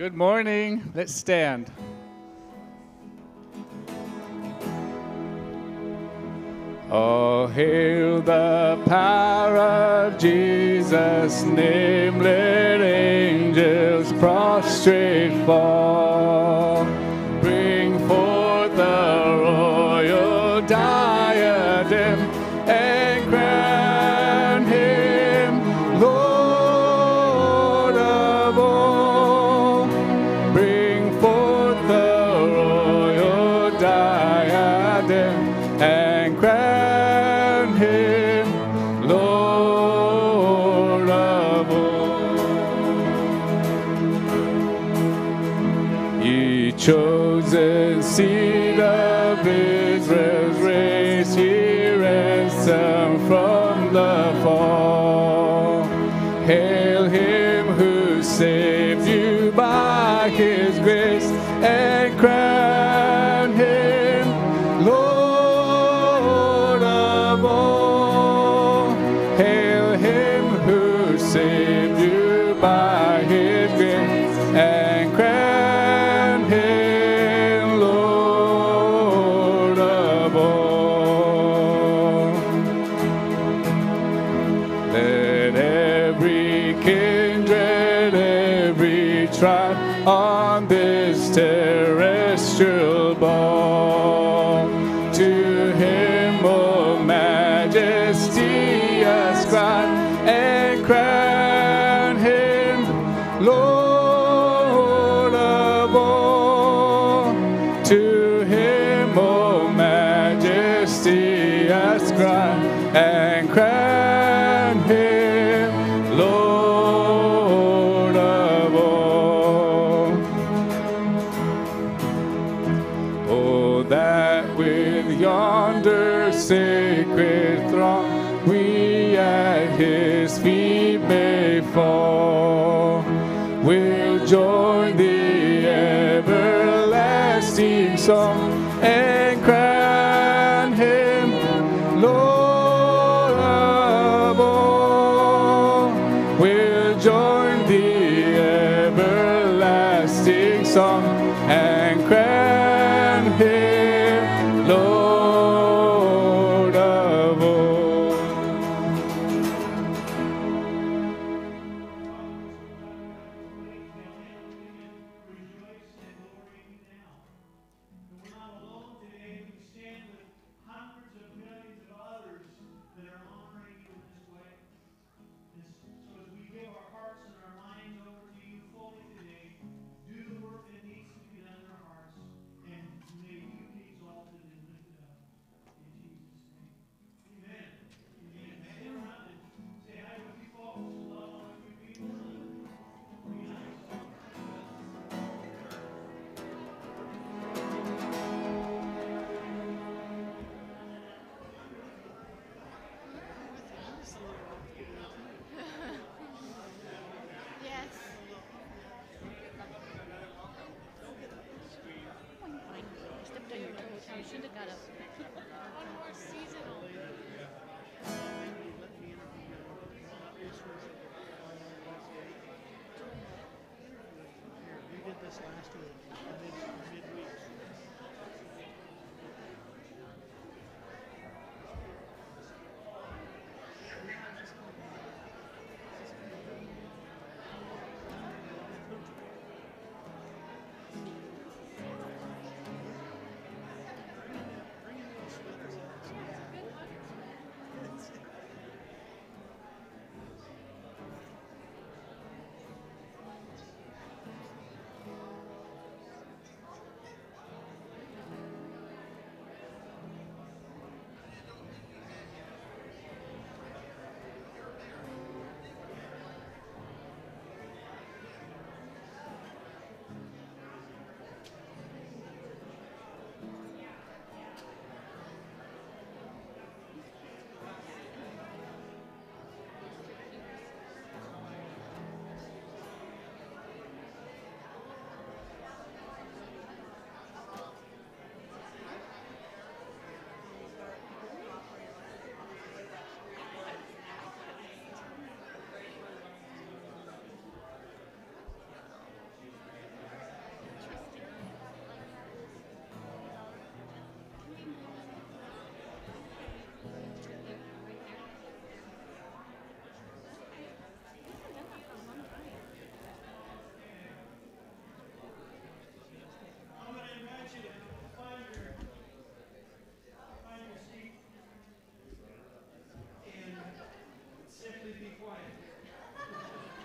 Good morning. Let's stand. Oh, hail the power of Jesus' name, let angels prostrate fall. yonder sacred throng, we at his feet may fall.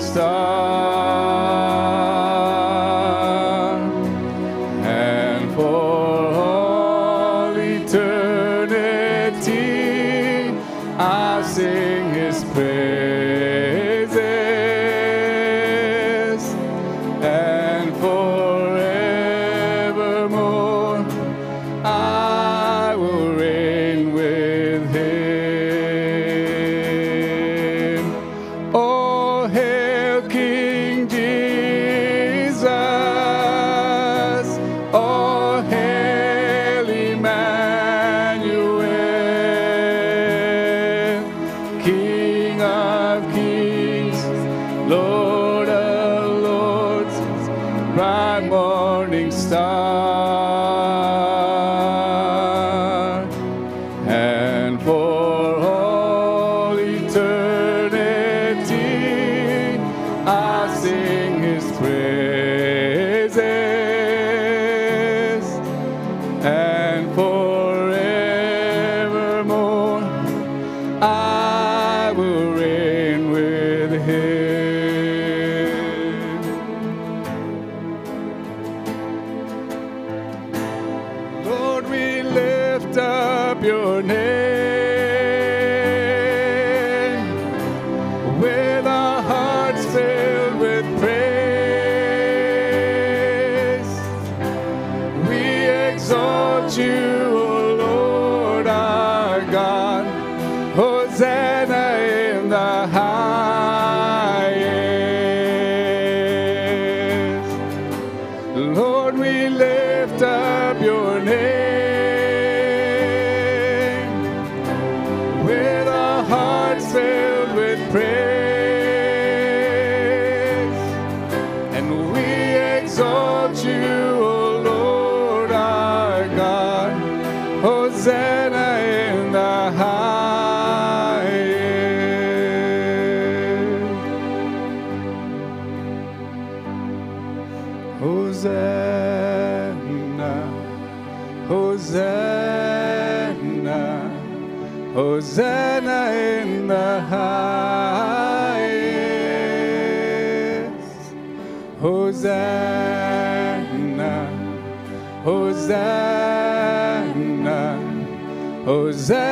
star. filled with prayer. quiser.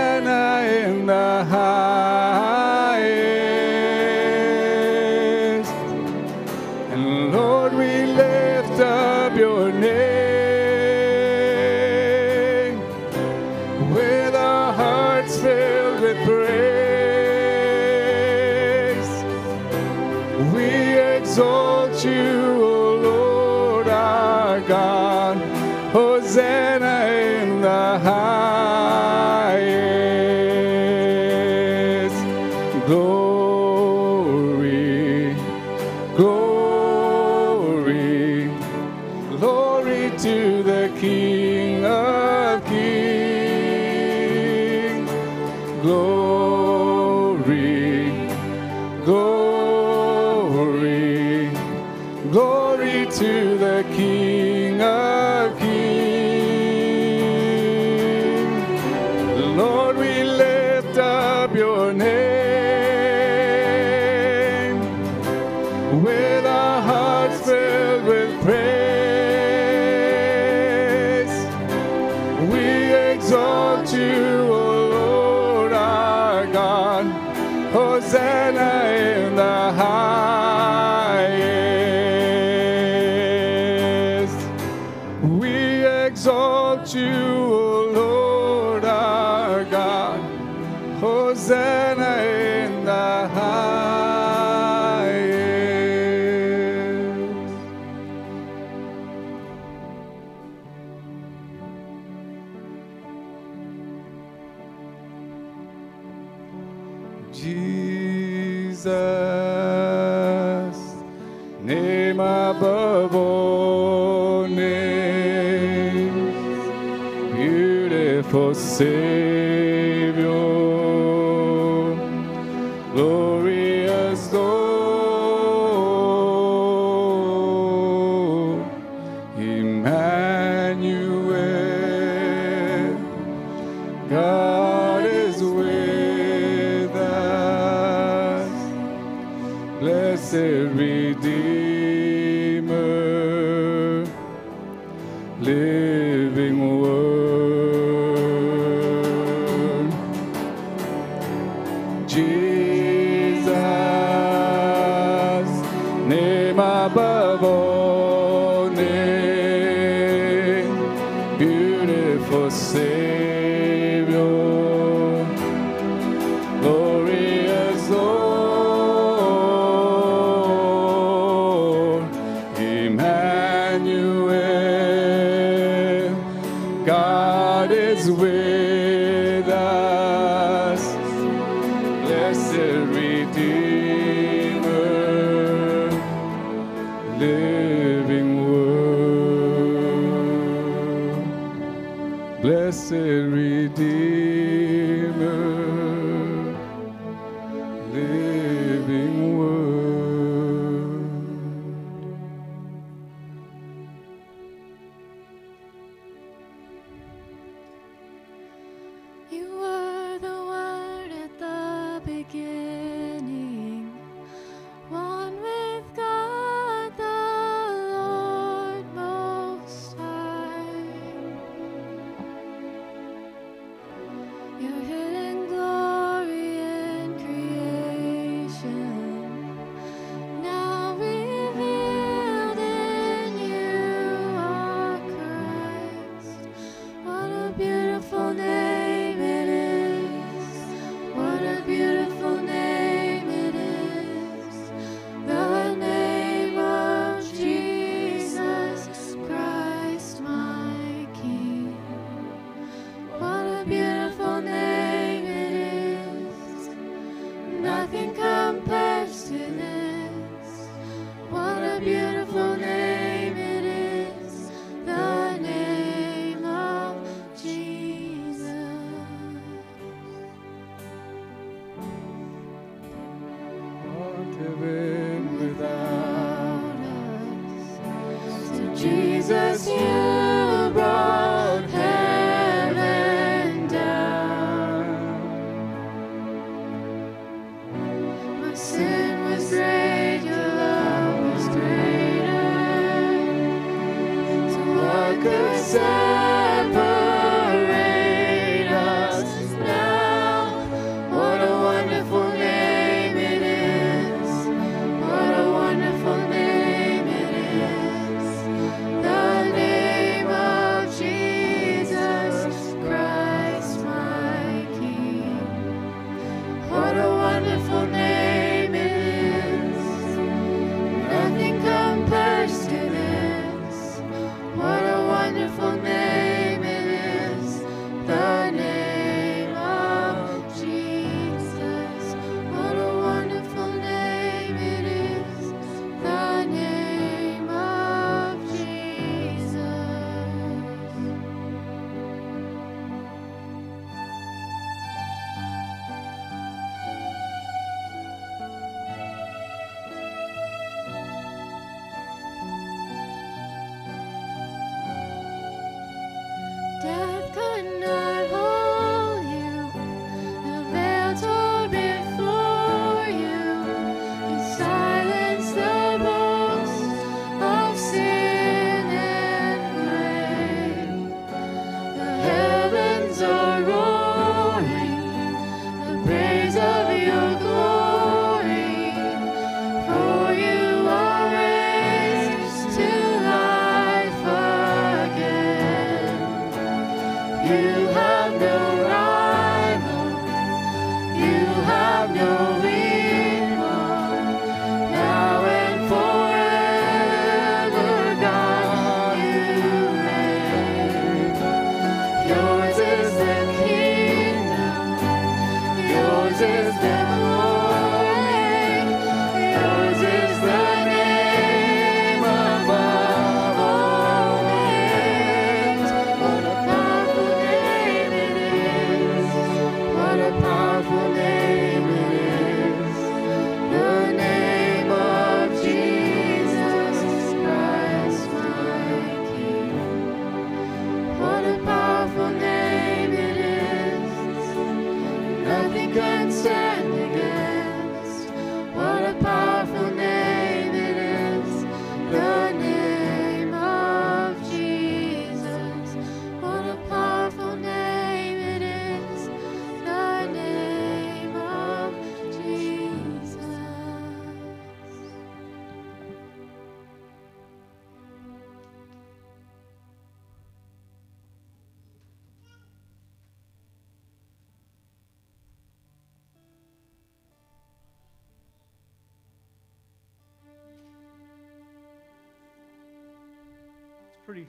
Pretty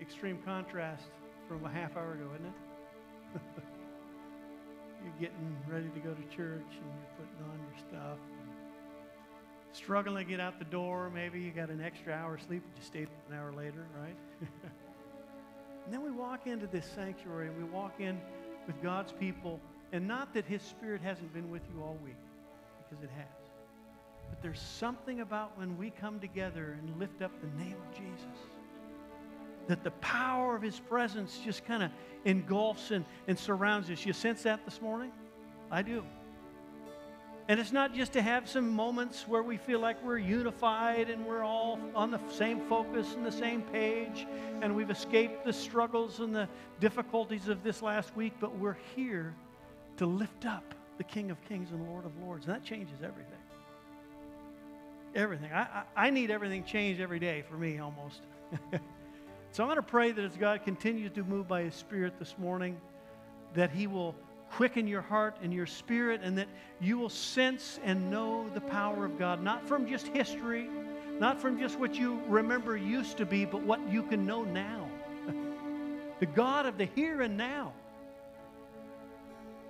extreme contrast from a half hour ago, isn't it? you're getting ready to go to church and you're putting on your stuff. Struggling to get out the door. Maybe you got an extra hour sleep, you stayed an hour later, right? and then we walk into this sanctuary and we walk in with God's people. And not that His Spirit hasn't been with you all week, because it has. But there's something about when we come together and lift up the name of Jesus that the power of his presence just kind of engulfs and, and surrounds us. You sense that this morning? I do. And it's not just to have some moments where we feel like we're unified and we're all on the same focus and the same page and we've escaped the struggles and the difficulties of this last week, but we're here to lift up the King of Kings and Lord of Lords. And that changes everything. Everything. I, I, I need everything changed every day for me almost. so I'm going to pray that as God continues to move by His Spirit this morning, that He will quicken your heart and your spirit, and that you will sense and know the power of God, not from just history, not from just what you remember used to be, but what you can know now. the God of the here and now.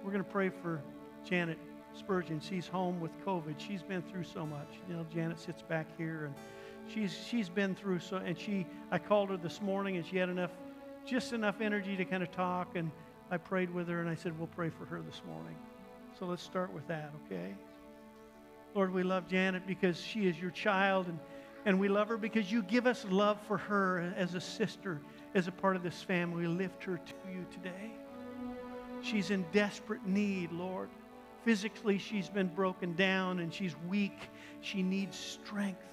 We're going to pray for Janet Spurgeon. She's home with COVID. She's been through so much. You know, Janet sits back here and she's she's been through so and she I called her this morning and she had enough just enough energy to kind of talk and I prayed with her and I said we'll pray for her this morning. So let's start with that, okay? Lord, we love Janet because she is your child and And we love her because you give us love for her as a sister, as a part of this family. We lift her to you today. She's in desperate need, Lord. Physically, she's been broken down and she's weak. She needs strength.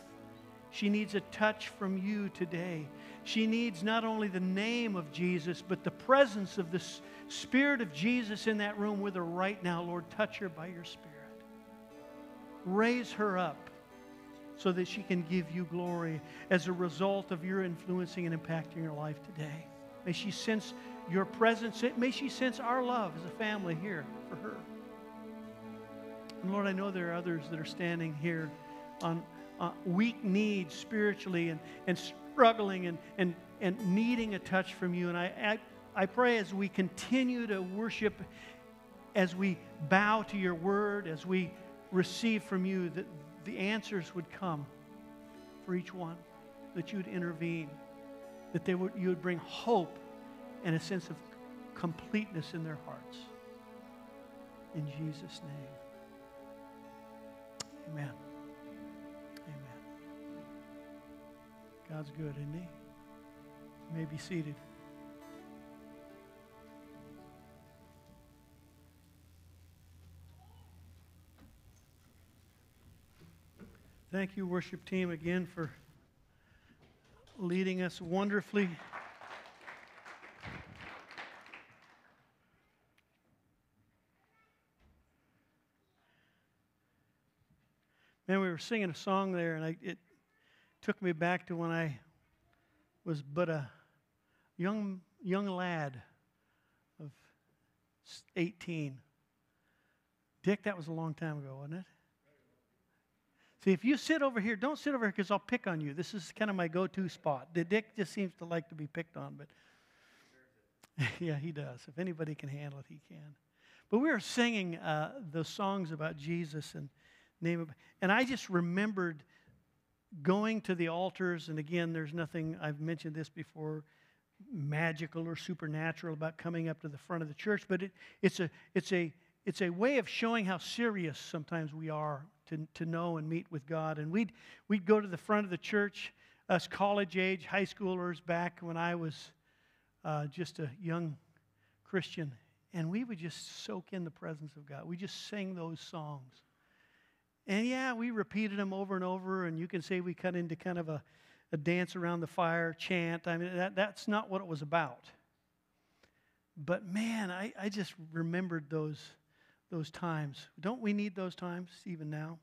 She needs a touch from you today. She needs not only the name of Jesus, but the presence of the Spirit of Jesus in that room with her right now. Lord, touch her by your Spirit. Raise her up so that she can give you glory as a result of your influencing and impacting her life today. May she sense your presence. May she sense our love as a family here for her. And Lord, I know there are others that are standing here on uh, weak needs spiritually and, and struggling and, and, and needing a touch from you. And I, I, I pray as we continue to worship, as we bow to your word, as we receive from you, that the answers would come for each one, that you would intervene, that they would, you would bring hope and a sense of completeness in their hearts. In Jesus' name. Amen. Amen. God's good, isn't He? You may be seated. Thank you, worship team, again for leading us wonderfully. Man, we were singing a song there, and I, it took me back to when I was but a young young lad of 18. Dick, that was a long time ago, wasn't it? See, if you sit over here, don't sit over here because I'll pick on you. This is kind of my go-to spot. Dick just seems to like to be picked on, but yeah, he does. If anybody can handle it, he can. But we were singing uh, those songs about Jesus and name of, and I just remembered going to the altars. And again, there's nothing I've mentioned this before magical or supernatural about coming up to the front of the church, but it, it's a it's a it's a way of showing how serious sometimes we are to, to know and meet with God. And we'd, we'd go to the front of the church, us college age high schoolers back when I was uh, just a young Christian, and we would just soak in the presence of God. We just sing those songs. And yeah, we repeated them over and over, and you can say we cut into kind of a, a dance around the fire chant. I mean, that, that's not what it was about. But man, I, I just remembered those those times. Don't we need those times even now?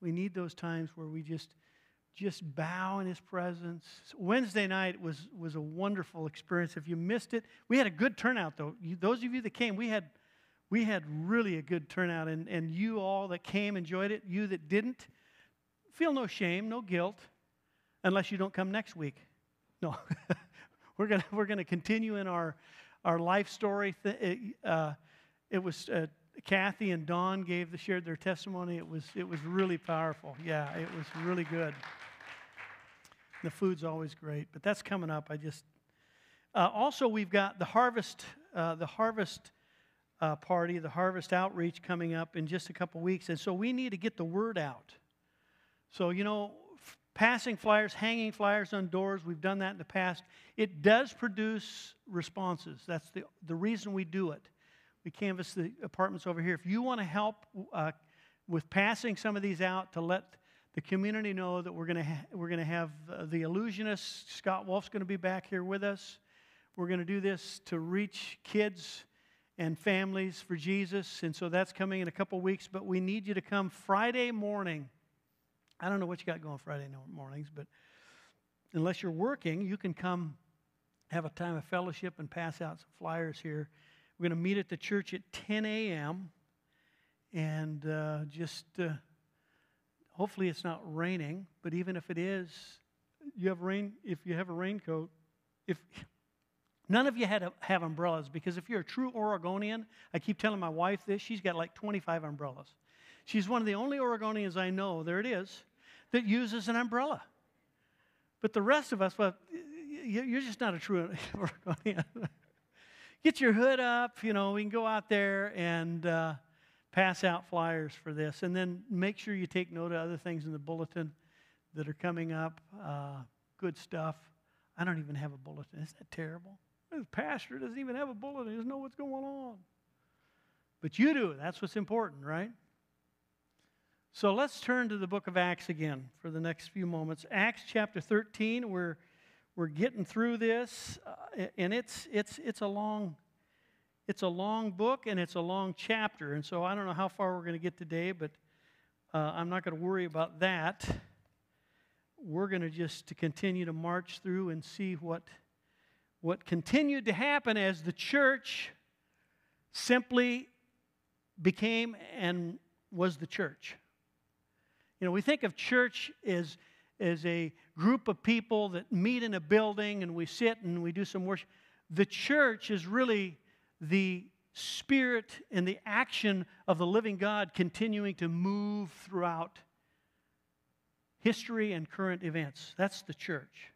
We need those times where we just just bow in his presence. Wednesday night was was a wonderful experience. If you missed it, we had a good turnout though. You, those of you that came, we had we had really a good turnout and and you all that came enjoyed it. You that didn't, feel no shame, no guilt unless you don't come next week. No. we're going we're to continue in our our life story th- uh, it was uh, Kathy and Dawn gave the shared their testimony. It was it was really powerful. Yeah, it was really good. The food's always great, but that's coming up. I just uh, also we've got the harvest uh, the harvest uh, party, the harvest outreach coming up in just a couple weeks, and so we need to get the word out. So you know, f- passing flyers, hanging flyers on doors. We've done that in the past. It does produce responses. That's the the reason we do it. We canvass the apartments over here. If you want to help uh, with passing some of these out to let the community know that we're going to ha- we're going to have uh, the illusionist Scott Wolf's going to be back here with us. We're going to do this to reach kids and families for Jesus, and so that's coming in a couple weeks. But we need you to come Friday morning. I don't know what you got going Friday mornings, but unless you're working, you can come have a time of fellowship and pass out some flyers here. We're going to meet at the church at 10 a.m. and uh, just uh, hopefully it's not raining, but even if it is, you have rain. If you have a raincoat, if none of you had to have umbrellas, because if you're a true Oregonian, I keep telling my wife this. She's got like 25 umbrellas. She's one of the only Oregonians I know. There it is, that uses an umbrella. But the rest of us, well, you're just not a true Oregonian get your hood up. You know, we can go out there and uh, pass out flyers for this. And then make sure you take note of other things in the bulletin that are coming up. Uh, good stuff. I don't even have a bulletin. Isn't that terrible? The pastor doesn't even have a bulletin. He doesn't know what's going on. But you do. That's what's important, right? So let's turn to the book of Acts again for the next few moments. Acts chapter 13, we're, we're getting through this, uh, and it's, it's, it's, a long, it's a long book and it's a long chapter. And so I don't know how far we're going to get today, but uh, I'm not going to worry about that. We're going to just to continue to march through and see what, what continued to happen as the church simply became and was the church. You know, we think of church as, as a group of people that meet in a building and we sit and we do some worship. The church is really the spirit and the action of the living God continuing to move throughout history and current events. That's the church.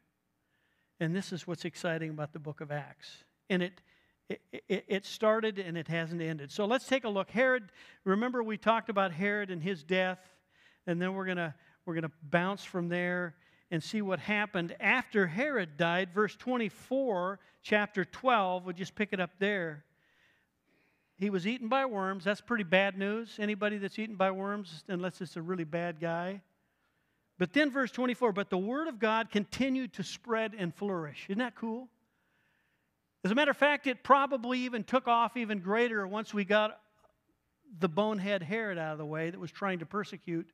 And this is what's exciting about the book of Acts. And it, it, it, started and it hasn't ended. So let's take a look. Herod, remember we talked about Herod and his death and then we're going to we're going to bounce from there and see what happened after Herod died. Verse 24, chapter 12, we'll just pick it up there. He was eaten by worms. That's pretty bad news. Anybody that's eaten by worms, unless it's a really bad guy. But then, verse 24, but the word of God continued to spread and flourish. Isn't that cool? As a matter of fact, it probably even took off even greater once we got the bonehead Herod out of the way that was trying to persecute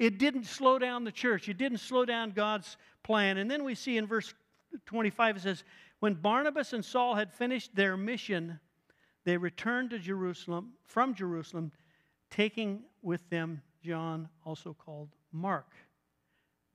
it didn't slow down the church, it didn't slow down God's plan. And then we see in verse 25 it says, When Barnabas and Saul had finished their mission, they returned to Jerusalem, from Jerusalem, taking with them John, also called Mark.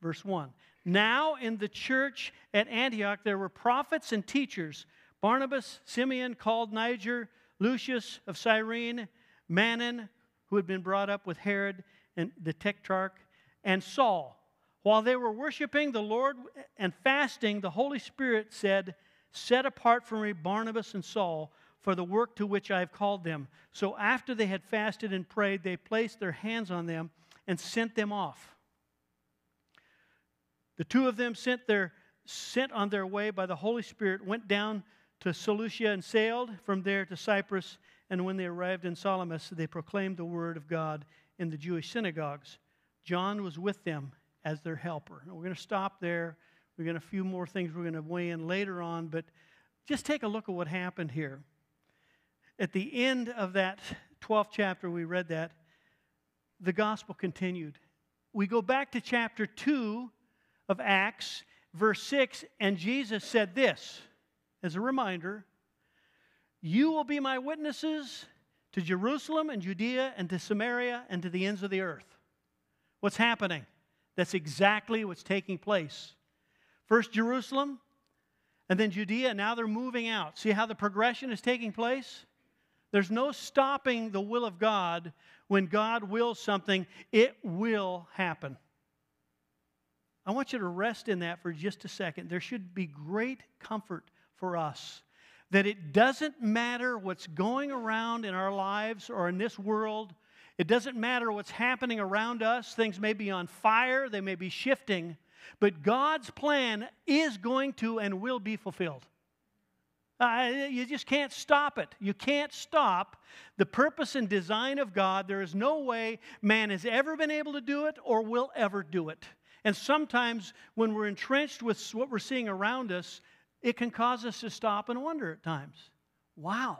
Verse 1. Now in the church at Antioch there were prophets and teachers Barnabas, Simeon, called Niger, Lucius of Cyrene, Manaen, who had been brought up with Herod, and the tetrarch, and Saul. While they were worshiping the Lord and fasting, the Holy Spirit said, Set apart for me Barnabas and Saul for the work to which I have called them. So after they had fasted and prayed, they placed their hands on them and sent them off. The two of them sent their sent on their way by the Holy Spirit went down to Seleucia and sailed from there to Cyprus. And when they arrived in Salamis, they proclaimed the word of God in the Jewish synagogues. John was with them as their helper. Now, we're going to stop there. We're going to a few more things we're going to weigh in later on, but just take a look at what happened here. At the end of that 12th chapter, we read that, the gospel continued. We go back to chapter 2 of Acts, verse 6, and Jesus said this as a reminder You will be my witnesses to Jerusalem and Judea and to Samaria and to the ends of the earth. What's happening? That's exactly what's taking place. First Jerusalem, and then Judea, now they're moving out. See how the progression is taking place? There's no stopping the will of God. When God wills something, it will happen. I want you to rest in that for just a second. There should be great comfort for us that it doesn't matter what's going around in our lives or in this world. It doesn't matter what's happening around us. Things may be on fire, they may be shifting, but God's plan is going to and will be fulfilled. Uh, you just can't stop it. You can't stop the purpose and design of God. There is no way man has ever been able to do it or will ever do it. And sometimes when we're entrenched with what we're seeing around us, it can cause us to stop and wonder at times wow,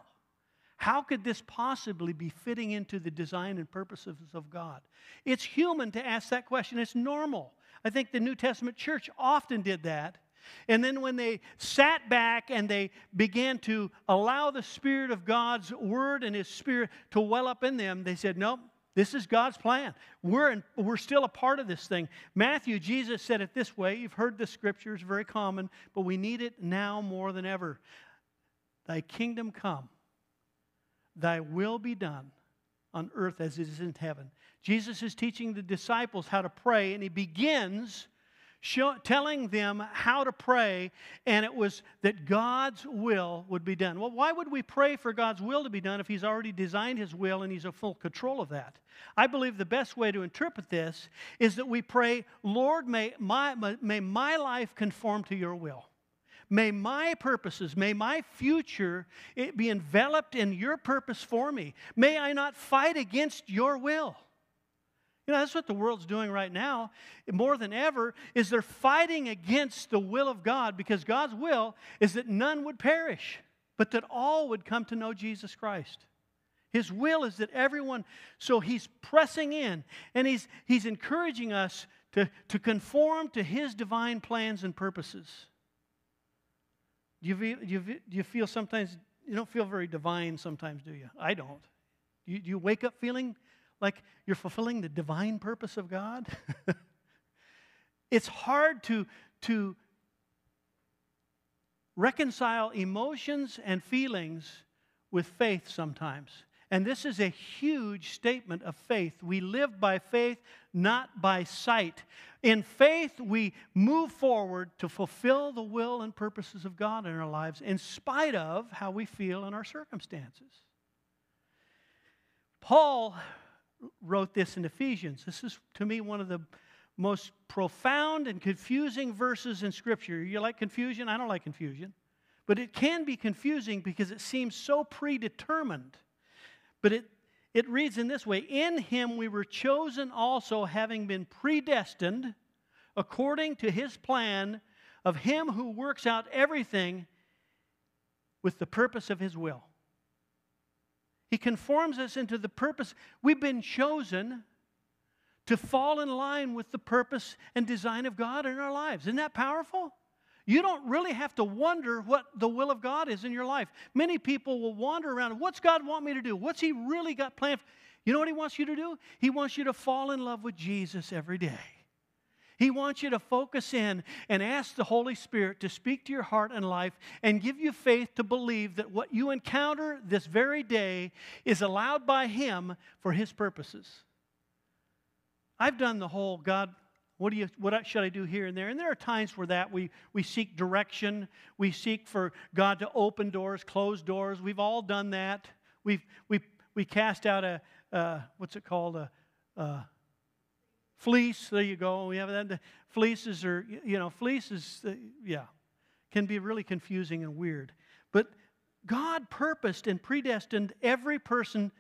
how could this possibly be fitting into the design and purposes of God? It's human to ask that question, it's normal. I think the New Testament church often did that. And then when they sat back and they began to allow the Spirit of God's Word and His Spirit to well up in them, they said, Nope, this is God's plan. We're, in, we're still a part of this thing. Matthew, Jesus said it this way. You've heard the scriptures, very common, but we need it now more than ever. Thy kingdom come, thy will be done on earth as it is in heaven. Jesus is teaching the disciples how to pray, and he begins show, telling them how to pray, and it was that God's will would be done. Well, why would we pray for God's will to be done if He's already designed His will and He's in full control of that? I believe the best way to interpret this is that we pray, Lord, may my, may my life conform to your will. May my purposes, may my future be enveloped in your purpose for me. May I not fight against your will. You know, that's what the world's doing right now, more than ever, is they're fighting against the will of God because God's will is that none would perish, but that all would come to know Jesus Christ. His will is that everyone, so he's pressing in and he's, he's encouraging us to, to conform to his divine plans and purposes. Do you, feel, do, you, do you feel sometimes, you don't feel very divine sometimes, do you? I don't. Do you, do you wake up feeling like you're fulfilling the divine purpose of God? it's hard to, to reconcile emotions and feelings with faith sometimes. And this is a huge statement of faith. We live by faith, not by sight. In faith, we move forward to fulfill the will and purposes of God in our lives, in spite of how we feel in our circumstances. Paul wrote this in Ephesians. This is, to me, one of the most profound and confusing verses in Scripture. You like confusion? I don't like confusion. But it can be confusing because it seems so predetermined. But it, it reads in this way In him we were chosen also, having been predestined according to his plan of him who works out everything with the purpose of his will he conforms us into the purpose. We've been chosen to fall in line with the purpose and design of God in our lives. Isn't that powerful? You don't really have to wonder what the will of God is in your life. Many people will wander around. What's God want me to do? What's He really got planned? You know what He wants you to do? He wants you to fall in love with Jesus every day. He wants you to focus in and ask the Holy Spirit to speak to your heart and life and give you faith to believe that what you encounter this very day is allowed by Him for His purposes. I've done the whole God, what, do you, what should I do here and there? And there are times where that we, we seek direction. We seek for God to open doors, close doors. We've all done that. We've, we, we cast out a, uh, what's it called? A, a Fleece, there you go. We have that. Fleeces are, you know, fleeces, uh, yeah, can be really confusing and weird. But God purposed and predestined every person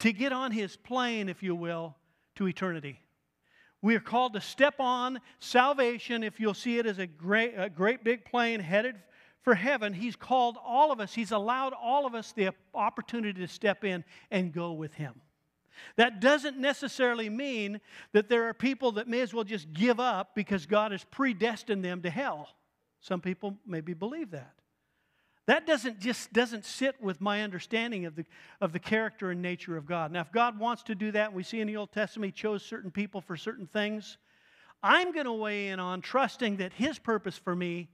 to get on his plane, if you will, to eternity. We are called to step on salvation, if you'll see it as a great, a great big plane headed for heaven. He's called all of us, He's allowed all of us the opportunity to step in and go with Him. That doesn't necessarily mean that there are people that may as well just give up because God has predestined them to hell. Some people maybe believe that. That doesn't just doesn't sit with my understanding of the, of the character and nature of God. Now, if God wants to do that, and we see in the Old Testament He chose certain people for certain things, I'm going to weigh in on trusting that His purpose for me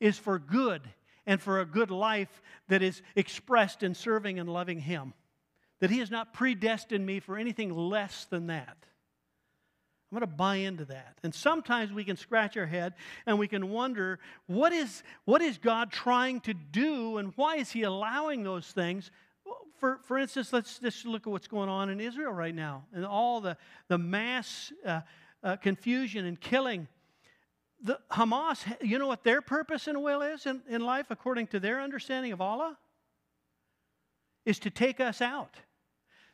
is for good and for a good life that is expressed in serving and loving Him that He has not predestined me for anything less than that. I'm going to buy into that. And sometimes we can scratch our head and we can wonder what is, what is God trying to do and why is He allowing those things? For, for instance, let's just look at what's going on in Israel right now and all the, the mass uh, uh, confusion and killing. The Hamas, you know what their purpose and will is in, in life according to their understanding of Allah? Is to take us out.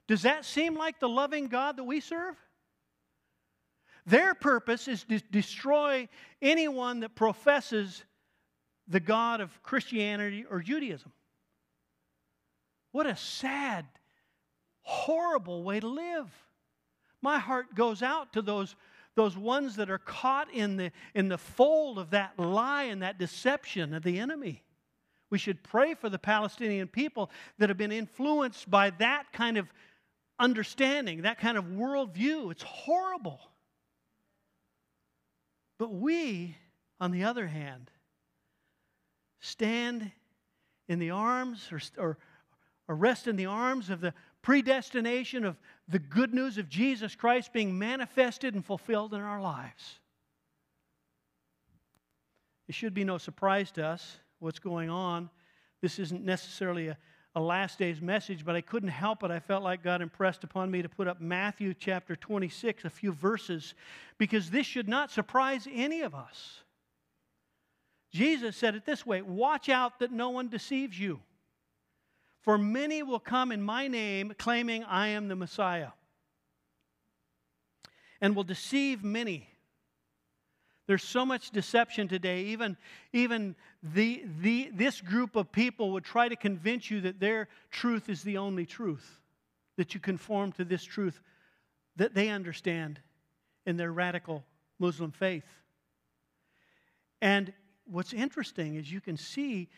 Does that seem like the loving God that we serve? Their purpose is to destroy anyone that professes the God of Christianity or Judaism. What a sad, horrible way to live. My heart goes out to those, those ones that are caught in the, in the fold of that lie and that deception of the enemy. We should pray for the Palestinian people that have been influenced by that kind of understanding, that kind of worldview. It's horrible. But we, on the other hand, stand in the arms or, or, or rest in the arms of the predestination of the good news of Jesus Christ being manifested and fulfilled in our lives. It should be no surprise to us what's going on. This isn't necessarily a, a last days message, but I couldn't help it. I felt like God impressed upon me to put up Matthew chapter 26, a few verses, because this should not surprise any of us. Jesus said it this way Watch out that no one deceives you. For many will come in my name, claiming I am the Messiah, and will deceive many. There's so much deception today. Even, even the, the, this group of people would try to convince you that their truth is the only truth, that you conform to this truth that they understand in their radical Muslim faith. And what's interesting is you can see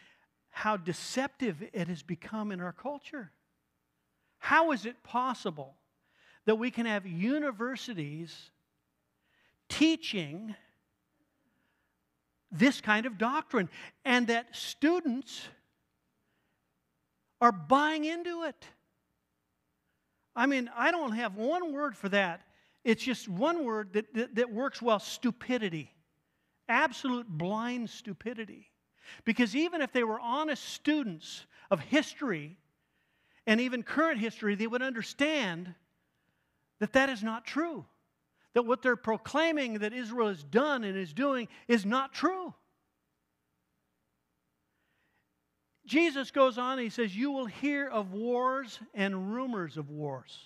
how deceptive it has become in our culture. How is it possible that we can have universities teaching this kind of doctrine and that students are buying into it? I mean, I don't have one word for that. It's just one word that, that, that works well stupidity. Absolute blind stupidity. Because even if they were honest students of history and even current history, they would understand that that is not true. That what they're proclaiming that Israel has done and is doing is not true. Jesus goes on, he says, You will hear of wars and rumors of wars.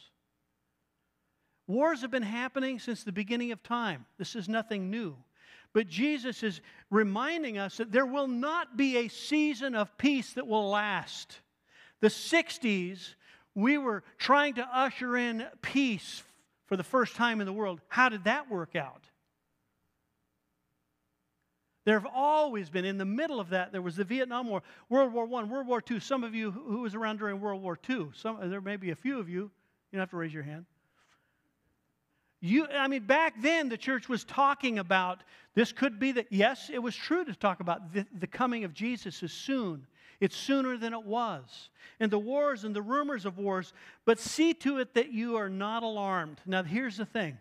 Wars have been happening since the beginning of time. This is nothing new. But Jesus is reminding us that there will not be a season of peace that will last. The 60s, we were trying to usher in peace for the first time in the world. How did that work out? There have always been, in the middle of that, there was the Vietnam War, World War I, World War II. Some of you who was around during World War II, some, there may be a few of you, you don't have to raise your hand. You, I mean, back then the church was talking about this could be that, yes, it was true to talk about the, the coming of Jesus is soon. It's sooner than it was. And the wars and the rumors of wars, but see to it that you are not alarmed. Now, here's the thing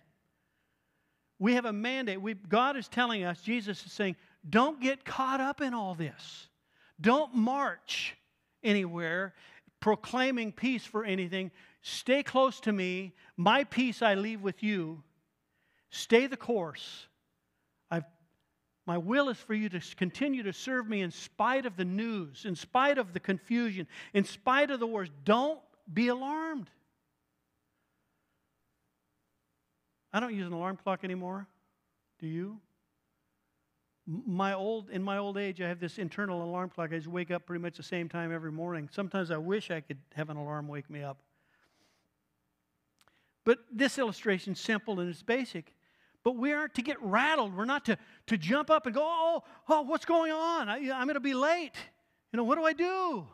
we have a mandate. We, God is telling us, Jesus is saying, don't get caught up in all this. Don't march anywhere proclaiming peace for anything. Stay close to me. My peace I leave with you. Stay the course. My will is for you to continue to serve me in spite of the news, in spite of the confusion, in spite of the wars. Don't be alarmed. I don't use an alarm clock anymore. Do you? my old in my old age i have this internal alarm clock i just wake up pretty much the same time every morning sometimes i wish i could have an alarm wake me up but this illustration is simple and it's basic. But we aren't to get rattled. We're not to, to jump up and go, oh, oh, what's going on? I, I'm going to be late. You know, what do I do?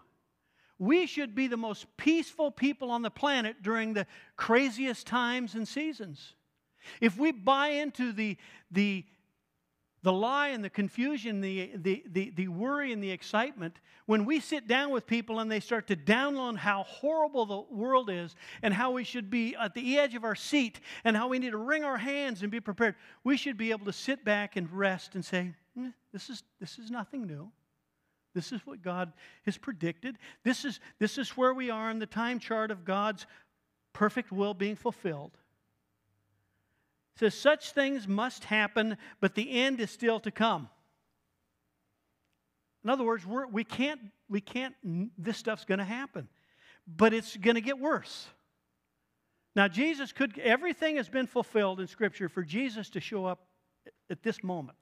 We should be the most peaceful people on the planet during the craziest times and seasons. If we buy into the, the the lie and the confusion, the, the, the, the, worry and the excitement, when we sit down with people and they start to download how horrible the world is and how we should be at the edge of our seat and how we need to wring our hands and be prepared, we should be able to sit back and rest and say, mm, this, is, this is nothing new. This is what God has predicted. This is, this is where we are in the time chart of God's perfect will being fulfilled says, Such things must happen, but the end is still to come. In other words, we're, we can't, we can't, this stuff's going to happen, but it's going to get worse. Now, Jesus could, everything has been fulfilled in Scripture for Jesus to show up at this moment.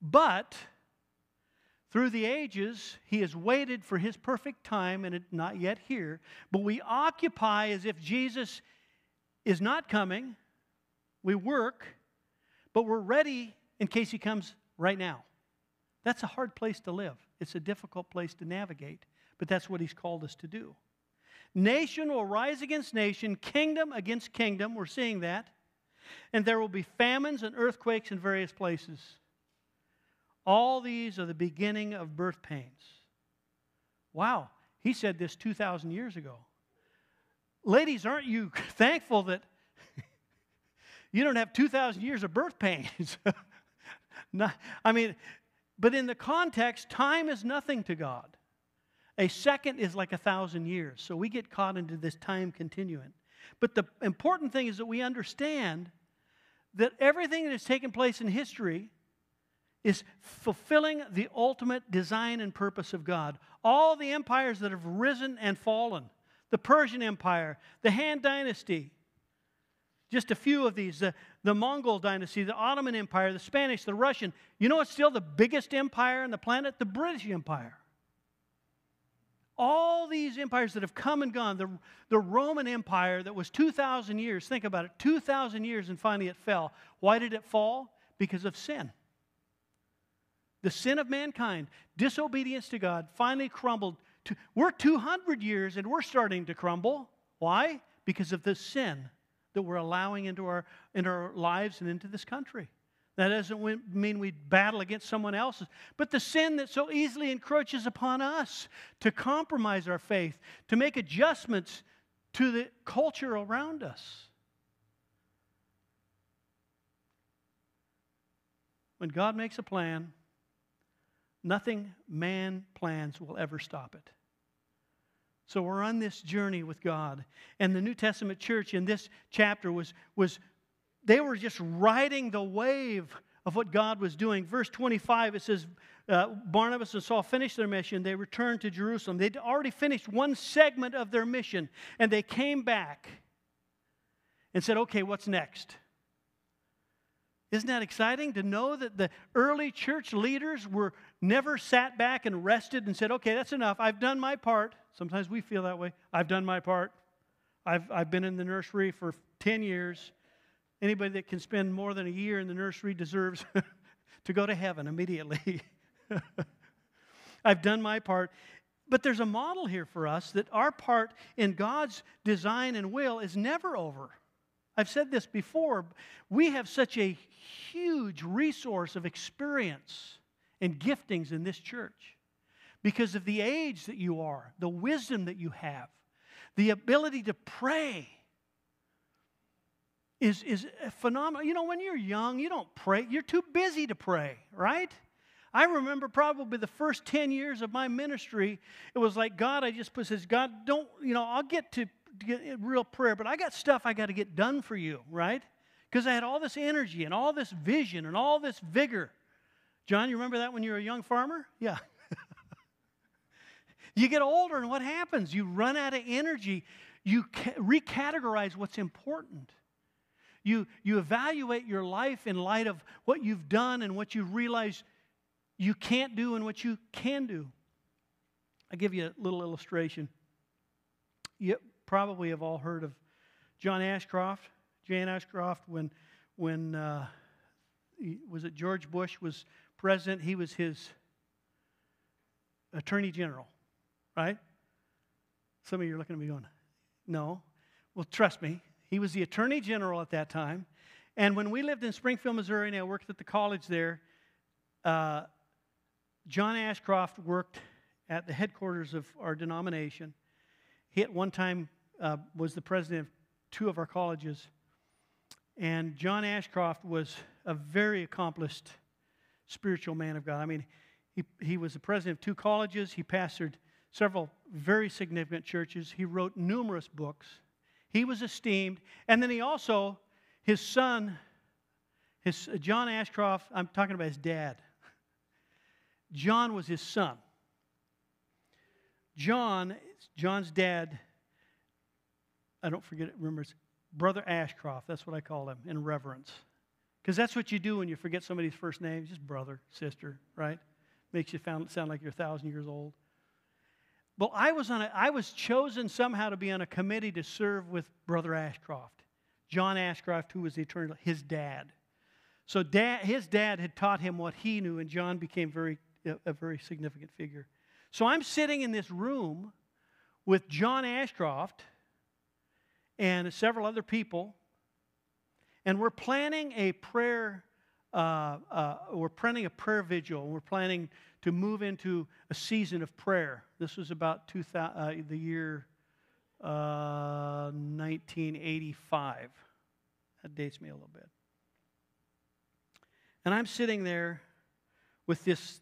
But through the ages, he has waited for his perfect time and it's not yet here. But we occupy as if Jesus is not coming we work, but we're ready in case He comes right now. That's a hard place to live. It's a difficult place to navigate, but that's what He's called us to do. Nation will rise against nation, kingdom against kingdom. We're seeing that. And there will be famines and earthquakes in various places. All these are the beginning of birth pains. Wow, he said this 2,000 years ago. Ladies, aren't you thankful that you don't have 2,000 years of birth pains. Not, I mean, but in the context, time is nothing to God. A second is like a thousand years. So we get caught into this time continuum. But the important thing is that we understand that everything that has taken place in history is fulfilling the ultimate design and purpose of God. All the empires that have risen and fallen the Persian Empire, the Han Dynasty, just a few of these, the, the Mongol dynasty, the Ottoman Empire, the Spanish, the Russian. You know what's still the biggest empire on the planet? The British Empire. All these empires that have come and gone, the, the Roman Empire that was 2,000 years, think about it, 2,000 years and finally it fell. Why did it fall? Because of sin. The sin of mankind, disobedience to God, finally crumbled. To, we're 200 years and we're starting to crumble. Why? Because of the sin that we're allowing into our, into our lives and into this country. That doesn't mean we battle against someone else's, but the sin that so easily encroaches upon us to compromise our faith, to make adjustments to the culture around us. When God makes a plan, nothing man plans will ever stop it. So we're on this journey with God. And the New Testament church in this chapter was, was they were just riding the wave of what God was doing. Verse 25, it says, uh, Barnabas and Saul finished their mission. They returned to Jerusalem. They'd already finished one segment of their mission, and they came back and said, Okay, what's next? Isn't that exciting to know that the early church leaders were never sat back and rested and said, Okay, that's enough. I've done my part. Sometimes we feel that way. I've done my part. I've, I've been in the nursery for 10 years. Anybody that can spend more than a year in the nursery deserves to go to heaven immediately. I've done my part. But there's a model here for us that our part in God's design and will is never over. I've said this before. We have such a huge resource of experience and giftings in this church because of the age that you are, the wisdom that you have, the ability to pray is, is phenomenal. You know, when you're young, you don't pray, you're too busy to pray, right? I remember probably the first 10 years of my ministry, it was like God, I just put says, God, don't, you know, I'll get to get real prayer, but I got stuff I got to get done for you, right? Because I had all this energy and all this vision and all this vigor. John, you remember that when you were a young farmer? Yeah. You get older, and what happens? You run out of energy. You recategorize what's important. You, you evaluate your life in light of what you've done and what you realize you can't do and what you can do. I'll give you a little illustration. You probably have all heard of John Ashcroft. John Ashcroft, when, when uh, was it George Bush was president, he was his attorney general, right? Some of you are looking at me going, no. Well, trust me, he was the attorney general at that time. And when we lived in Springfield, Missouri, and I worked at the college there, uh, John Ashcroft worked at the headquarters of our denomination. He at one time uh, was the president of two of our colleges. And John Ashcroft was a very accomplished spiritual man of God. I mean, he, he was the president of two colleges, he pastored several very significant churches, he wrote numerous books. He was esteemed. And then he also, his son, his, uh, John Ashcroft, I'm talking about his dad. John was his son. John, John's dad, I don't forget it, remember, Brother Ashcroft. That's what I call him in reverence. Because that's what you do when you forget somebody's first name, just brother, sister, right? Makes you sound like you're a thousand years old. Well, I was, on a, I was chosen somehow to be on a committee to serve with Brother Ashcroft, John Ashcroft, who was the attorney, his dad. So dad, his dad had taught him what he knew, and John became very, a, very significant figure. So I'm sitting in this room with John Ashcroft and several other people, and we're planning a prayer. Uh, uh, we're planning a prayer vigil. We're planning to move into a season of prayer. This was about 2000, uh, the year uh, 1985. That dates me a little bit. And I'm sitting there with this.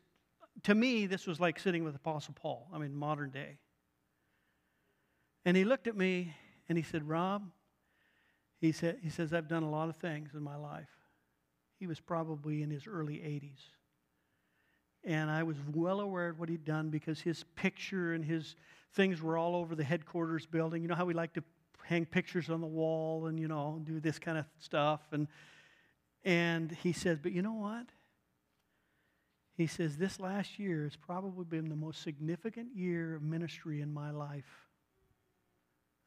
To me, this was like sitting with Apostle Paul, I mean, modern day. And he looked at me and he said, Rob, he, said, he says, I've done a lot of things in my life. He was probably in his early 80s. And I was well aware of what he'd done because his picture and his things were all over the headquarters building. You know how we like to hang pictures on the wall and, you know, do this kind of stuff. And, and he says, But you know what? He says, This last year has probably been the most significant year of ministry in my life.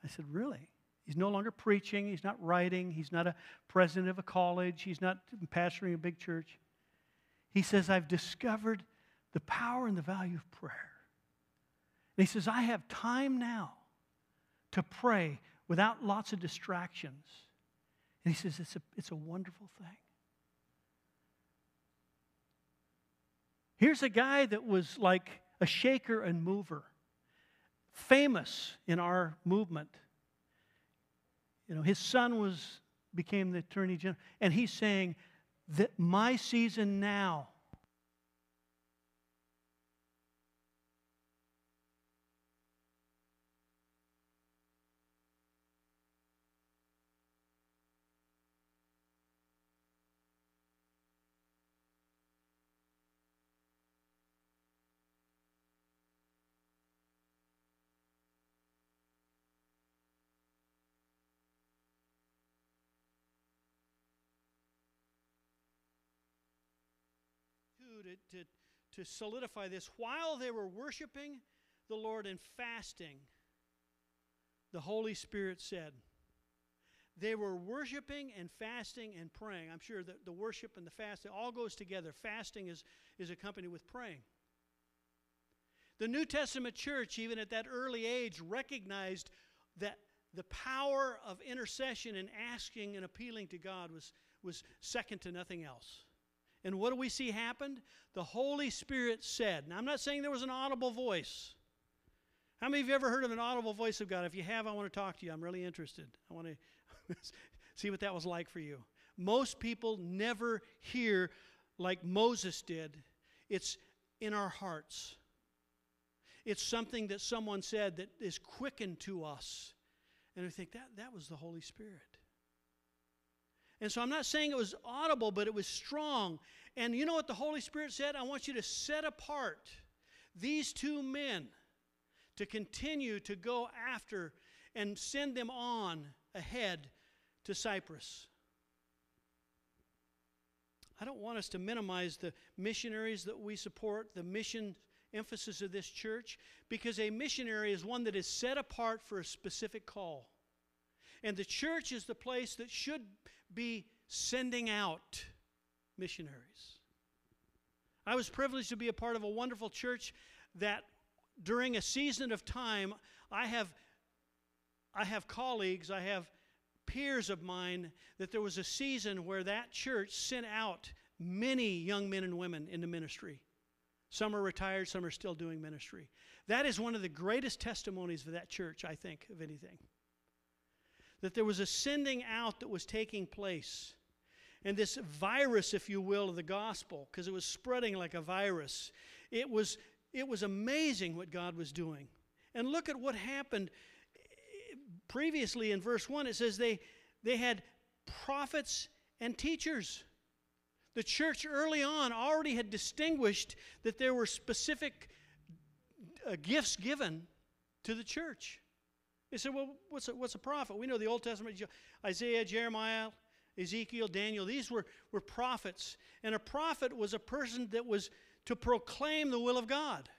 I said, Really? He's no longer preaching. He's not writing. He's not a president of a college. He's not pastoring a big church. He says, I've discovered the power and the value of prayer. And he says, I have time now to pray without lots of distractions. And he says, it's a, it's a wonderful thing. Here's a guy that was like a shaker and mover, famous in our movement. You know, his son was became the attorney general, and he's saying that my season now to, to, to solidify this. While they were worshiping the Lord and fasting, the Holy Spirit said, they were worshiping and fasting and praying. I'm sure that the worship and the fasting all goes together. Fasting is, is accompanied with praying. The New Testament church, even at that early age, recognized that the power of intercession and asking and appealing to God was, was second to nothing else. And what do we see happened? The Holy Spirit said. Now, I'm not saying there was an audible voice. How many of you ever heard of an audible voice of God? If you have, I want to talk to you. I'm really interested. I want to see what that was like for you. Most people never hear like Moses did. It's in our hearts. It's something that someone said that is quickened to us. And we think that that was the Holy Spirit. And so I'm not saying it was audible, but it was strong. And you know what the Holy Spirit said? I want you to set apart these two men to continue to go after and send them on ahead to Cyprus. I don't want us to minimize the missionaries that we support, the mission emphasis of this church, because a missionary is one that is set apart for a specific call. And the church is the place that should be sending out missionaries. I was privileged to be a part of a wonderful church that during a season of time, I have, I have colleagues, I have peers of mine, that there was a season where that church sent out many young men and women into ministry. Some are retired, some are still doing ministry. That is one of the greatest testimonies of that church, I think, of anything that there was a sending out that was taking place. And this virus, if you will, of the gospel, because it was spreading like a virus, it was, it was amazing what God was doing. And look at what happened previously in verse 1. It says they, they had prophets and teachers. The church early on already had distinguished that there were specific uh, gifts given to the church. They said, well, what's a, what's a prophet? We know the Old Testament, Isaiah, Jeremiah, Ezekiel, Daniel, these were, were prophets. And a prophet was a person that was to proclaim the will of God.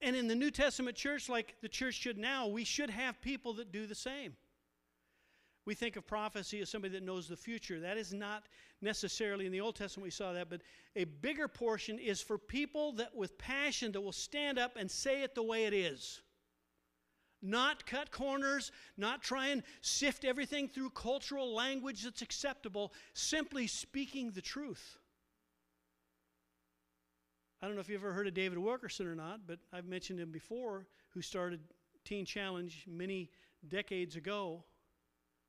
And in the New Testament church, like the church should now, we should have people that do the same. We think of prophecy as somebody that knows the future. That is not necessarily in the Old Testament, we saw that, but a bigger portion is for people that with passion that will stand up and say it the way it is not cut corners, not try and sift everything through cultural language that's acceptable, simply speaking the truth. I don't know if you've ever heard of David Wilkerson or not, but I've mentioned him before, who started Teen Challenge many decades ago,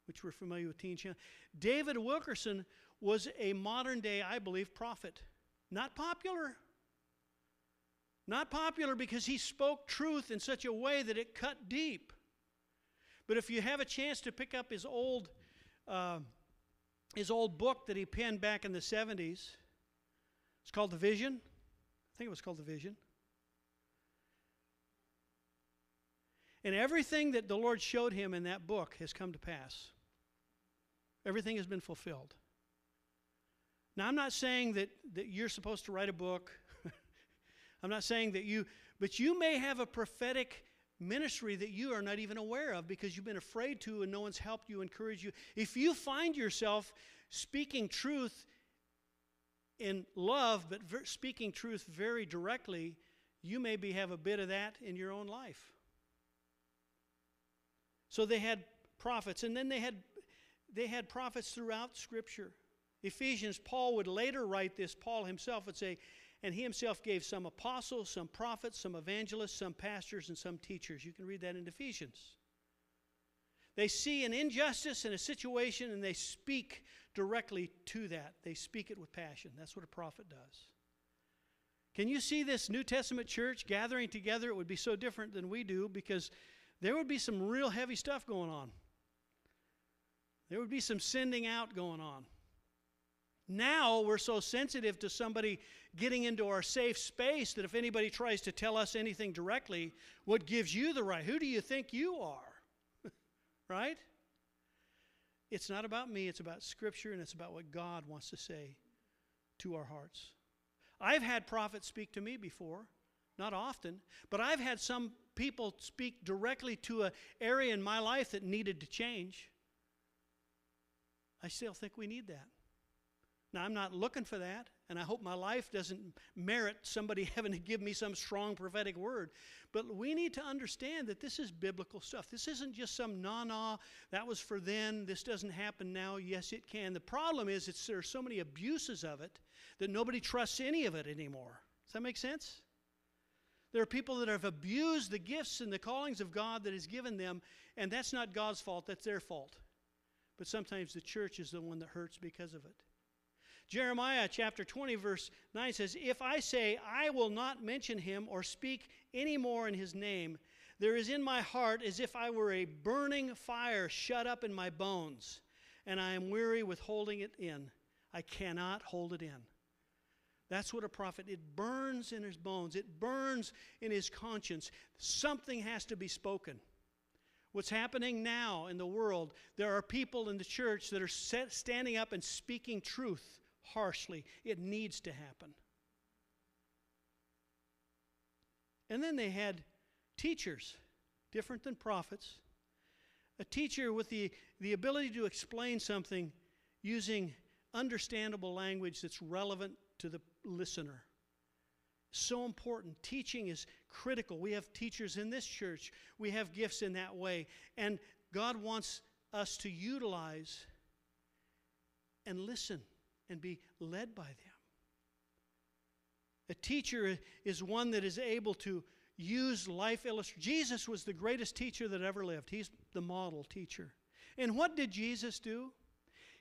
which we're familiar with Teen Challenge. David Wilkerson was a modern day, I believe, prophet. Not popular. Not popular because he spoke truth in such a way that it cut deep. But if you have a chance to pick up his old, uh, his old book that he penned back in the 70s, it's called The Vision. I think it was called The Vision. And everything that the Lord showed him in that book has come to pass. Everything has been fulfilled. Now, I'm not saying that, that you're supposed to write a book. I'm not saying that you, but you may have a prophetic ministry that you are not even aware of because you've been afraid to and no one's helped you, encouraged you. If you find yourself speaking truth in love, but ver- speaking truth very directly, you maybe have a bit of that in your own life. So they had prophets, and then they had they had prophets throughout Scripture. Ephesians, Paul would later write this. Paul himself would say, and he himself gave some apostles, some prophets, some evangelists, some pastors, and some teachers. You can read that in Ephesians. They see an injustice in a situation and they speak directly to that. They speak it with passion. That's what a prophet does. Can you see this New Testament church gathering together? It would be so different than we do because there would be some real heavy stuff going on. There would be some sending out going on. Now we're so sensitive to somebody getting into our safe space that if anybody tries to tell us anything directly, what gives you the right? Who do you think you are? right? It's not about me, it's about Scripture and it's about what God wants to say to our hearts. I've had prophets speak to me before, not often, but I've had some people speak directly to an area in my life that needed to change. I still think we need that. Now, I'm not looking for that, and I hope my life doesn't merit somebody having to give me some strong prophetic word. But we need to understand that this is biblical stuff. This isn't just some na na, that was for then, this doesn't happen now. Yes, it can. The problem is it's, there are so many abuses of it that nobody trusts any of it anymore. Does that make sense? There are people that have abused the gifts and the callings of God that He's given them, and that's not God's fault, that's their fault. But sometimes the church is the one that hurts because of it. Jeremiah chapter 20, verse 9 says, If I say, I will not mention him or speak any more in his name, there is in my heart as if I were a burning fire shut up in my bones, and I am weary with holding it in. I cannot hold it in. That's what a prophet, it burns in his bones, it burns in his conscience. Something has to be spoken. What's happening now in the world, there are people in the church that are set, standing up and speaking truth harshly. It needs to happen. And then they had teachers, different than prophets. A teacher with the, the ability to explain something using understandable language that's relevant to the listener. So important. Teaching is critical. We have teachers in this church, we have gifts in that way. And God wants us to utilize and listen and be led by them. A teacher is one that is able to use life illustration. Jesus was the greatest teacher that ever lived. He's the model teacher. And what did Jesus do?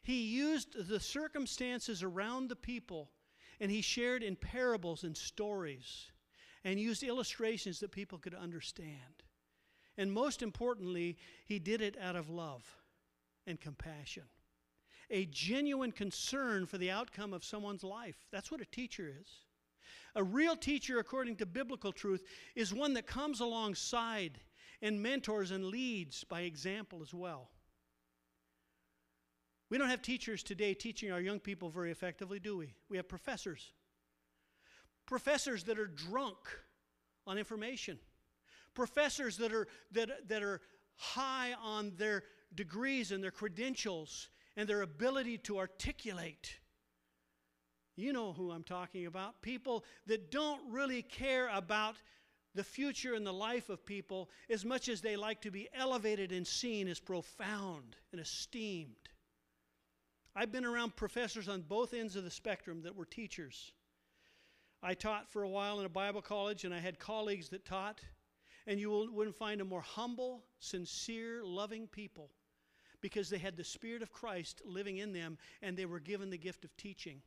He used the circumstances around the people and he shared in parables and stories and used illustrations that people could understand. And most importantly, he did it out of love and compassion a genuine concern for the outcome of someone's life. That's what a teacher is. A real teacher, according to biblical truth, is one that comes alongside and mentors and leads by example as well. We don't have teachers today teaching our young people very effectively, do we? We have professors. Professors that are drunk on information. Professors that are, that, that are high on their degrees and their credentials and their ability to articulate. You know who I'm talking about. People that don't really care about the future and the life of people as much as they like to be elevated and seen as profound and esteemed. I've been around professors on both ends of the spectrum that were teachers. I taught for a while in a Bible college, and I had colleagues that taught, and you wouldn't find a more humble, sincere, loving people because they had the Spirit of Christ living in them and they were given the gift of teaching.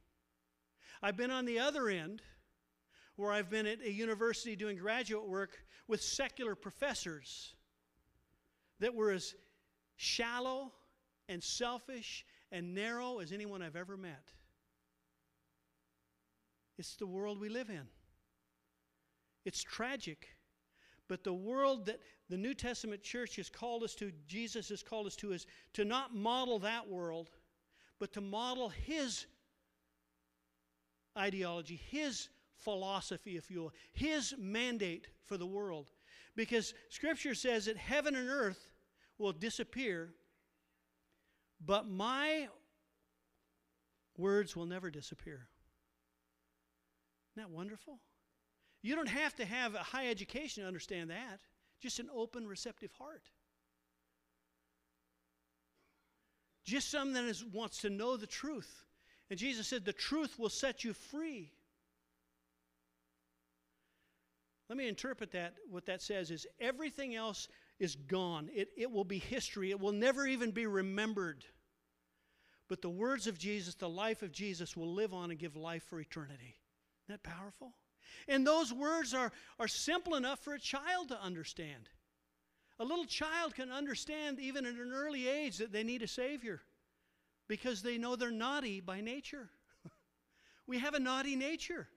I've been on the other end, where I've been at a university doing graduate work with secular professors that were as shallow and selfish and narrow as anyone I've ever met. It's the world we live in. It's tragic. But the world that the New Testament church has called us to, Jesus has called us to, is to not model that world, but to model his ideology, his philosophy, if you will, his mandate for the world. Because Scripture says that heaven and earth will disappear, but my words will never disappear. Isn't that wonderful? You don't have to have a high education to understand that, just an open, receptive heart. Just someone that is, wants to know the truth. And Jesus said, The truth will set you free. Let me interpret that. What that says is everything else is gone. It, it will be history. It will never even be remembered. But the words of Jesus, the life of Jesus, will live on and give life for eternity. Isn't that powerful? And those words are, are simple enough for a child to understand. A little child can understand, even at an early age, that they need a Savior because they know they're naughty by nature. we have a naughty nature.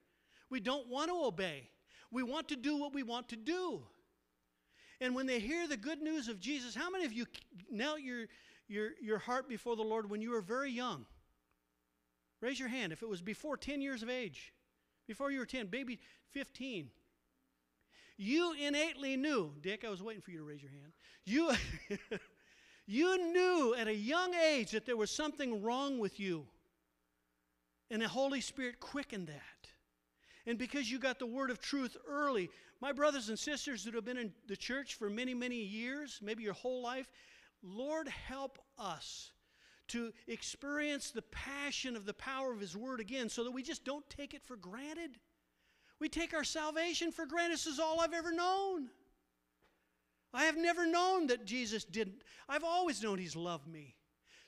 We don't want to obey, we want to do what we want to do. And when they hear the good news of Jesus, how many of you knelt your, your, your heart before the Lord when you were very young? Raise your hand if it was before 10 years of age, before you were 10, maybe 15. You innately knew, Dick, I was waiting for you to raise your hand. You, you knew at a young age that there was something wrong with you. And the Holy Spirit quickened that. And because you got the word of truth early, my brothers and sisters that have been in the church for many, many years, maybe your whole life, Lord, help us to experience the passion of the power of His Word again so that we just don't take it for granted. We take our salvation for granted. This is all I've ever known. I have never known that Jesus didn't. I've always known He's loved me.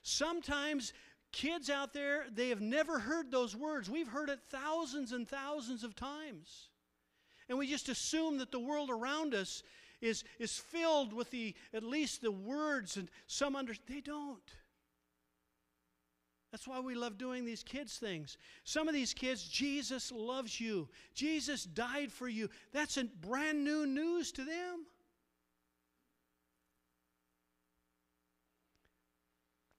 Sometimes kids out there, they have never heard those words. We've heard it thousands and thousands of times. And we just assume that the world around us is, is filled with the at least the words and some under they don't. That's why we love doing these kids things. Some of these kids, Jesus loves you. Jesus died for you. That's a brand new news to them.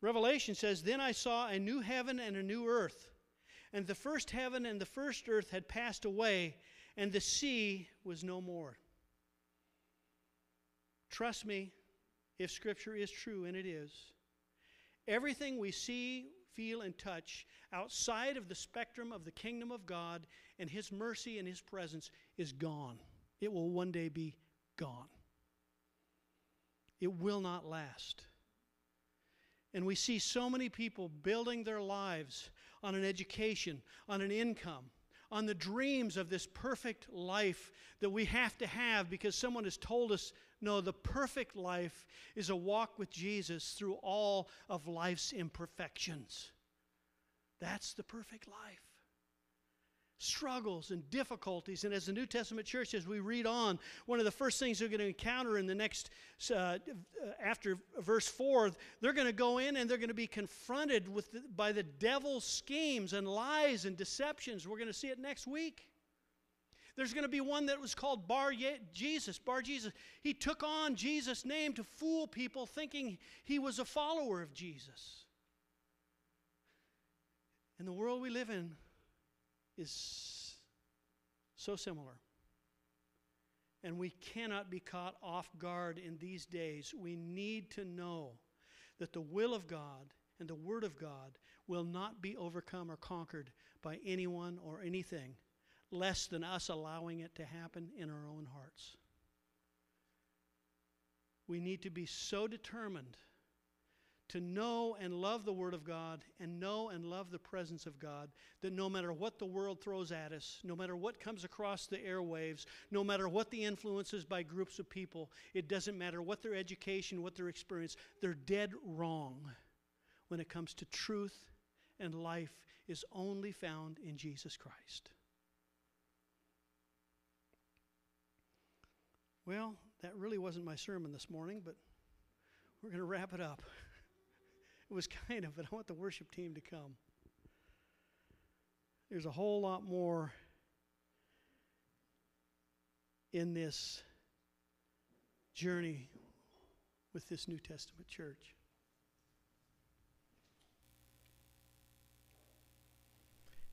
Revelation says, Then I saw a new heaven and a new earth. And the first heaven and the first earth had passed away, and the sea was no more. Trust me, if Scripture is true, and it is, everything we see, feel, and touch outside of the spectrum of the kingdom of God and His mercy and His presence is gone. It will one day be gone. It will not last. And we see so many people building their lives on an education, on an income, on the dreams of this perfect life that we have to have because someone has told us no, the perfect life is a walk with Jesus through all of life's imperfections. That's the perfect life. Struggles and difficulties. And as the New Testament church, as we read on, one of the first things they're going to encounter in the next, uh, after verse 4, they're going to go in and they're going to be confronted with the, by the devil's schemes and lies and deceptions. We're going to see it next week. There's going to be one that was called Bar Jesus. Bar Jesus. He took on Jesus' name to fool people thinking he was a follower of Jesus. And the world we live in is so similar. And we cannot be caught off guard in these days. We need to know that the will of God and the Word of God will not be overcome or conquered by anyone or anything less than us allowing it to happen in our own hearts. We need to be so determined to know and love the Word of God and know and love the presence of God that no matter what the world throws at us, no matter what comes across the airwaves, no matter what the influences by groups of people, it doesn't matter what their education, what their experience, they're dead wrong when it comes to truth and life is only found in Jesus Christ. Well, that really wasn't my sermon this morning, but we're going to wrap it up. It was kind of, but I want the worship team to come. There's a whole lot more in this journey with this New Testament church.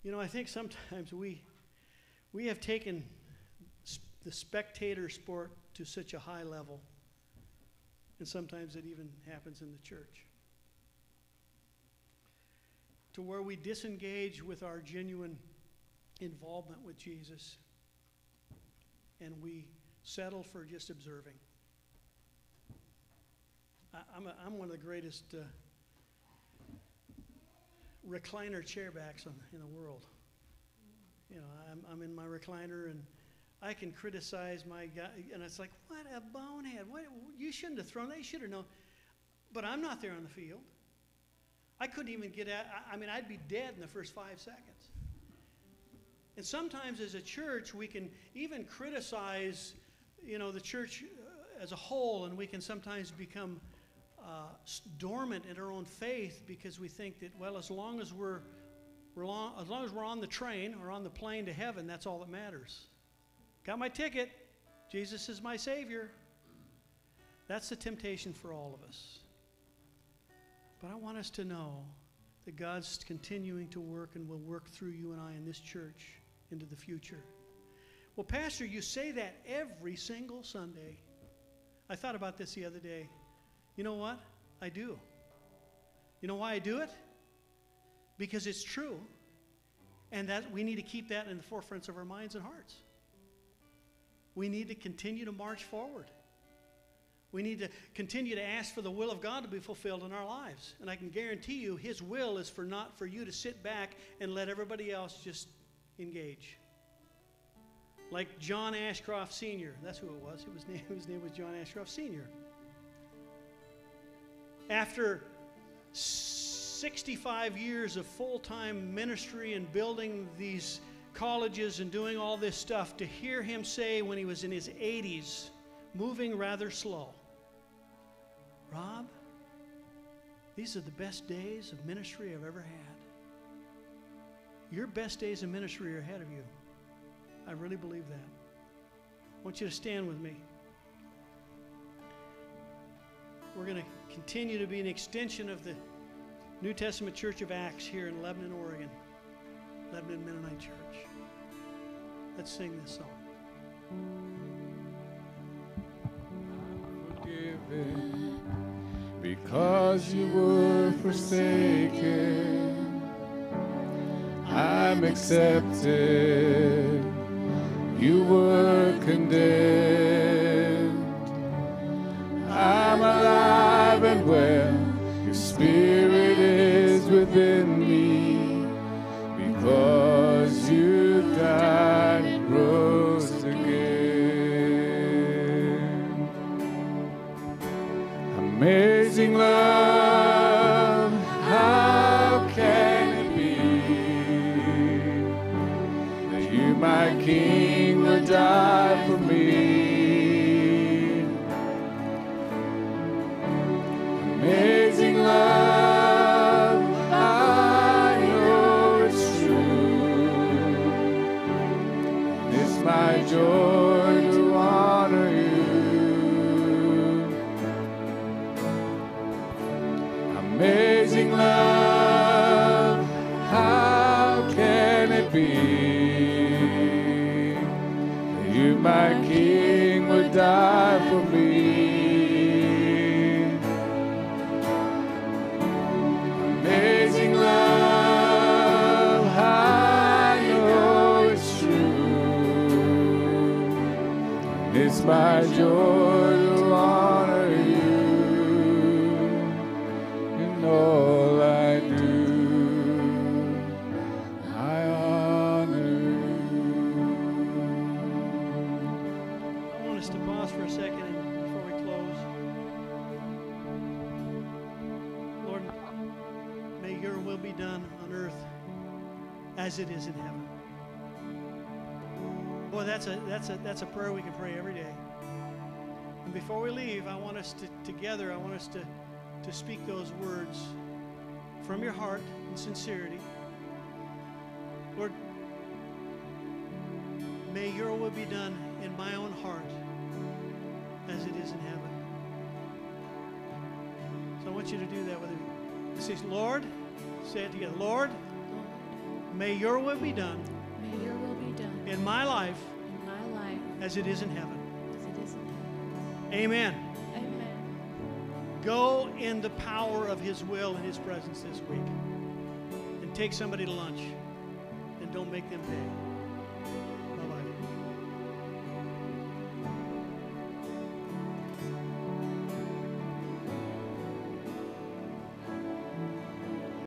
You know, I think sometimes we we have taken the spectator sport to such a high level, and sometimes it even happens in the church, to where we disengage with our genuine involvement with Jesus, and we settle for just observing. I, I'm, a, I'm one of the greatest uh, recliner chairbacks in the world. You know, I'm, I'm in my recliner and I can criticize my guy, and it's like, what a bonehead! What you shouldn't have thrown. They should have known. But I'm not there on the field. I couldn't even get. I, I mean, I'd be dead in the first five seconds. And sometimes, as a church, we can even criticize, you know, the church uh, as a whole, and we can sometimes become uh, dormant in our own faith because we think that, well, as long as we're, we're long, as long as we're on the train or on the plane to heaven, that's all that matters. Got my ticket. Jesus is my Savior. That's the temptation for all of us. But I want us to know that God's continuing to work and will work through you and I in this church into the future. Well, Pastor, you say that every single Sunday. I thought about this the other day. You know what? I do. You know why I do it? Because it's true. And that we need to keep that in the forefronts of our minds and hearts. We need to continue to march forward. We need to continue to ask for the will of God to be fulfilled in our lives. And I can guarantee you, His will is for not for you to sit back and let everybody else just engage. Like John Ashcroft Sr., that's who it was. It was his name was John Ashcroft Sr. After 65 years of full time ministry and building these colleges and doing all this stuff, to hear him say when he was in his 80s, moving rather slow, Rob, these are the best days of ministry I've ever had. Your best days of ministry are ahead of you. I really believe that. I want you to stand with me. We're going to continue to be an extension of the New Testament Church of Acts here in Lebanon, Oregon, Lebanon Mennonite Church. Let's sing this song. forgiven because you were forsaken. I'm accepted. You were condemned. I'm alive and well. Your spirit is within because you died rose again. Amazing love, how can it be that you, my King, as it is in heaven. Boy, that's a, that's a, that's a prayer we can pray every day. And before we leave, I want us to, together, I want us to, to speak those words from your heart in sincerity. Lord, may your will be done in my own heart as it is in heaven. So I want you to do that with me. It says, Lord, say it together. Lord, Lord, may your will be done may your will be done in my life in my life as it is in heaven. Amen. Amen. Go in the power of his will and his presence this week. And take somebody to lunch. And don't make them pay.